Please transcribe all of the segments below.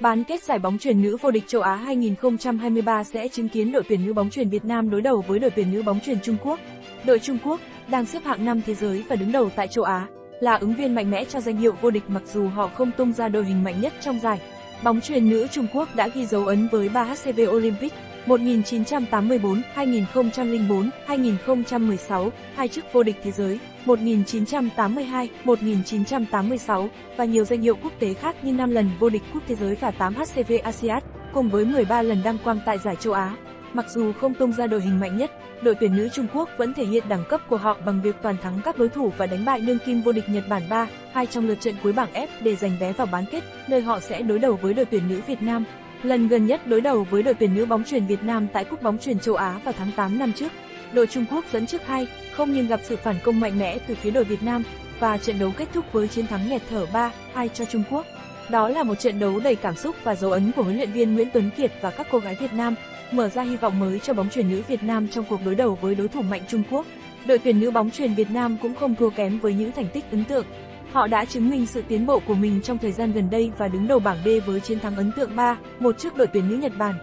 Bán kết giải bóng chuyền nữ vô địch châu Á 2023 sẽ chứng kiến đội tuyển nữ bóng chuyền Việt Nam đối đầu với đội tuyển nữ bóng chuyền Trung Quốc. Đội Trung Quốc đang xếp hạng 5 thế giới và đứng đầu tại châu Á, là ứng viên mạnh mẽ cho danh hiệu vô địch mặc dù họ không tung ra đội hình mạnh nhất trong giải. Bóng chuyền nữ Trung Quốc đã ghi dấu ấn với 3 HCV Olympic 1984, 2004, 2016, hai chức vô địch thế giới 1982, 1986 và nhiều danh hiệu quốc tế khác như 5 lần vô địch quốc thế giới và 8 HCV ASEAN, cùng với 13 lần đăng quang tại giải châu Á. Mặc dù không tung ra đội hình mạnh nhất, đội tuyển nữ Trung Quốc vẫn thể hiện đẳng cấp của họ bằng việc toàn thắng các đối thủ và đánh bại đương kim vô địch Nhật Bản 3, 2 trong lượt trận cuối bảng F để giành vé vào bán kết, nơi họ sẽ đối đầu với đội tuyển nữ Việt Nam. Lần gần nhất đối đầu với đội tuyển nữ bóng chuyền Việt Nam tại Cúp bóng chuyền châu Á vào tháng 8 năm trước. Đội Trung Quốc dẫn trước 2, không nhưng gặp sự phản công mạnh mẽ từ phía đội Việt Nam và trận đấu kết thúc với chiến thắng nghẹt thở 3-2 cho Trung Quốc. Đó là một trận đấu đầy cảm xúc và dấu ấn của huấn luyện viên Nguyễn Tuấn Kiệt và các cô gái Việt Nam, mở ra hy vọng mới cho bóng chuyền nữ Việt Nam trong cuộc đối đầu với đối thủ mạnh Trung Quốc. Đội tuyển nữ bóng chuyền Việt Nam cũng không thua kém với những thành tích ấn tượng. Họ đã chứng minh sự tiến bộ của mình trong thời gian gần đây và đứng đầu bảng B với chiến thắng ấn tượng 3-1 trước đội tuyển nữ Nhật Bản.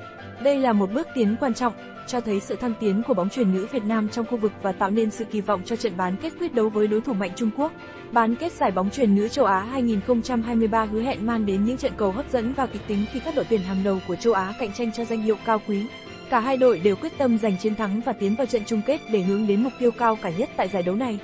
Đây là một bước tiến quan trọng, cho thấy sự thăng tiến của bóng chuyền nữ Việt Nam trong khu vực và tạo nên sự kỳ vọng cho trận bán kết quyết đấu với đối thủ mạnh Trung Quốc. Bán kết giải bóng chuyền nữ châu Á 2023 hứa hẹn mang đến những trận cầu hấp dẫn và kịch tính khi các đội tuyển hàng đầu của châu Á cạnh tranh cho danh hiệu cao quý. Cả hai đội đều quyết tâm giành chiến thắng và tiến vào trận chung kết để hướng đến mục tiêu cao cả nhất tại giải đấu này.